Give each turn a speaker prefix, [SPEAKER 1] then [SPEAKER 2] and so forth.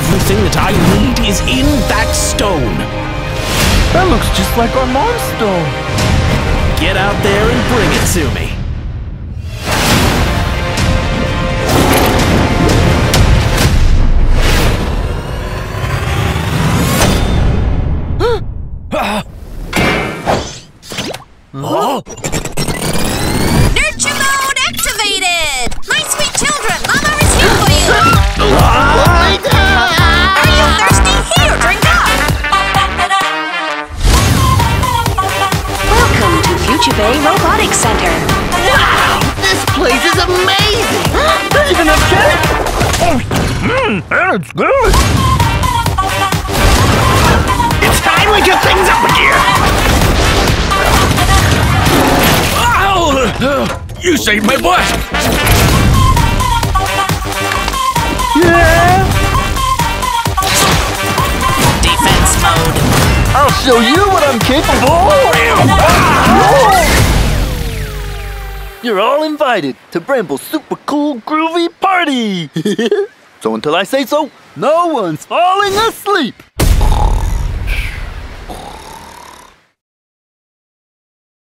[SPEAKER 1] everything that I need is in that stone.
[SPEAKER 2] That looks just like our mom's stone.
[SPEAKER 1] Get out there and bring it to me. oh!
[SPEAKER 3] To Bay Robotics Center.
[SPEAKER 4] Wow! This place is amazing!
[SPEAKER 2] They even have cake! Oh, mmm, and it's good!
[SPEAKER 4] It's time we get things up a gear!
[SPEAKER 1] Ow! You saved my butt!
[SPEAKER 2] Yeah!
[SPEAKER 5] Defense mode.
[SPEAKER 2] I'll show you what I'm capable oh, You're all invited to Bramble's super cool groovy party! so until I say so, no one's falling asleep!